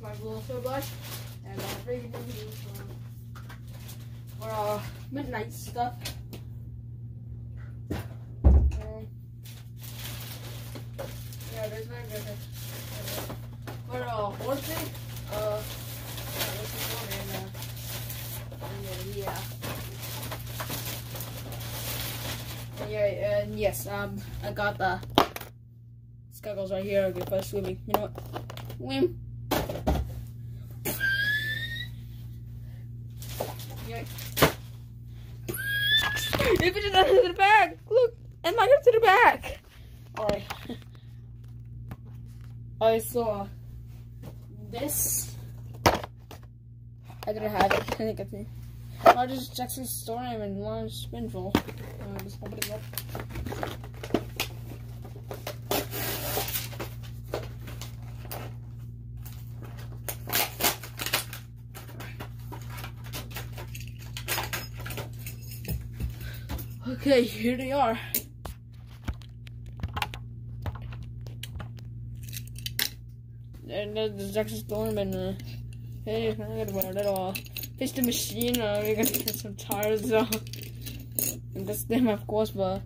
with my Velocro brush and I'm bringing them here for, uh, midnight stuff. Um, yeah, there's. For uh, uh, one? And, yeah. Yeah, and yes, um, I got the scuggles right here. Okay, for swimming. You know what? Swim. Yeah. It fitted under the bag. Look, and my hair to the back. Alright. I saw this. I didn't have it. I think I think. I just Jackson Storm and launch Spinful. Uh, just it up. Okay, here they are. And there's Jackson Storm and uh, hey, I gotta wear that all. Fix the machine, uh, we're gonna get some tires off. And that's them, of course, but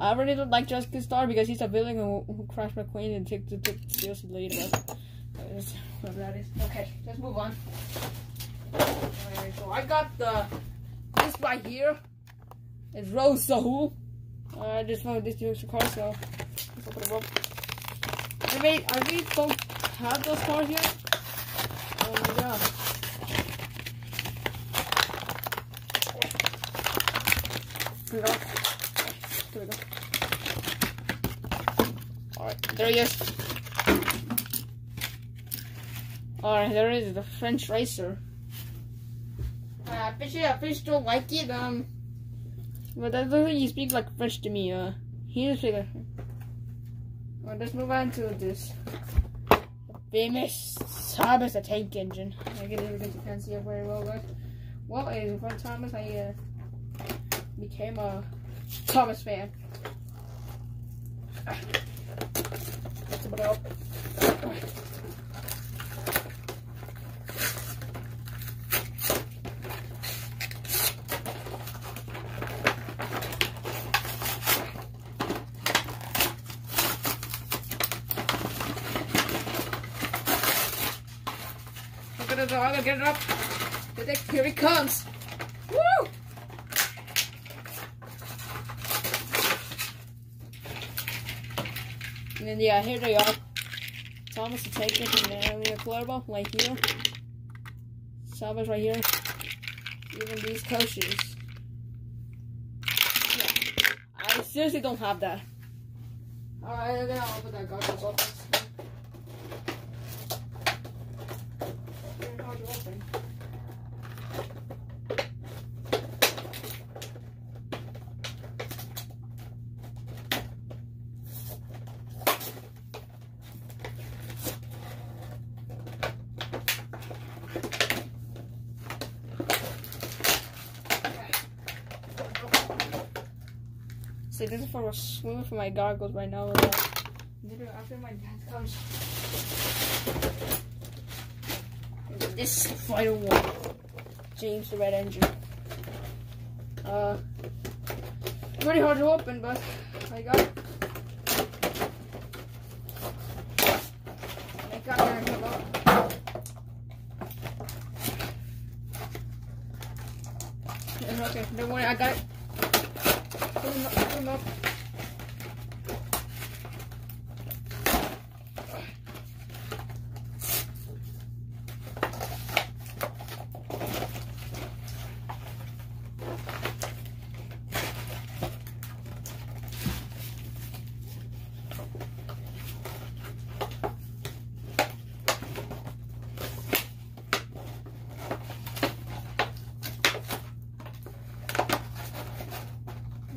I really don't like Jackson Storm because he's a villain who, who crashed McQueen and took, the took seriously later. But that's what that is. Okay, let's move on. Alright, so I got the, this right here. It's Raoul ÇaRoule. Uh, I just found this extra car, so let's open it up. I really, I really don't have those cars here. Oh my god. Here we go. Here we go. Alright, there he is. Alright, there is the French racer. Uh, I fish, I fish don't like it. Um, but that doesn't he speak like French to me. Uh, he is like. Well, let's move on to this famous Thomas the Tank Engine. I get it because you can't see it very well, but well, in front of Thomas, I uh, became a Thomas fan. That's about all. Look at it, I'm gonna get it up. Here he comes. Woo! And then yeah, here they are. Thomas the Tank Engine and the Colorado right here. Thomas right here. Even these coaches. Yeah. I seriously don't have that. Alright, I'm gonna open that garbage up. Very hard to open. See, this is for a swimming for my goggles right now. Literally after my dad comes. This final one, James the Red Engine. Uh, pretty hard to open, but I got it. I got it. Come up. Okay, don't worry, I got it. Put him up, put him up.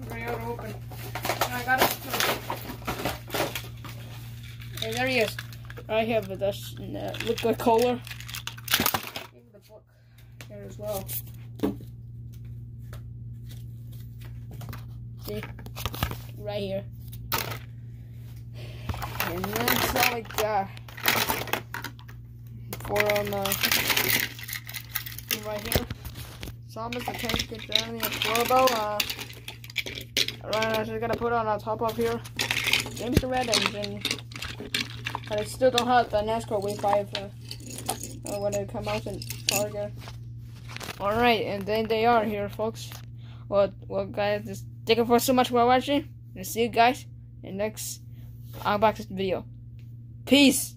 Very hard to open. I got it. And there is. I have the uh, liquid cola. Even the book here as well. See? Right here. And that's all I got. for um uh, right here. Thomas the Tank Journey of Turbo. Uh, right, I just gotta put on on top of here. James the Red Engine. But I still don't have the NASCAR Wave 5 uh, uh, when it come out in Target. Alright, and then they are here, folks. Well, well, guys, just thank you for so much for watching. And see you guys in next unboxing video. Peace!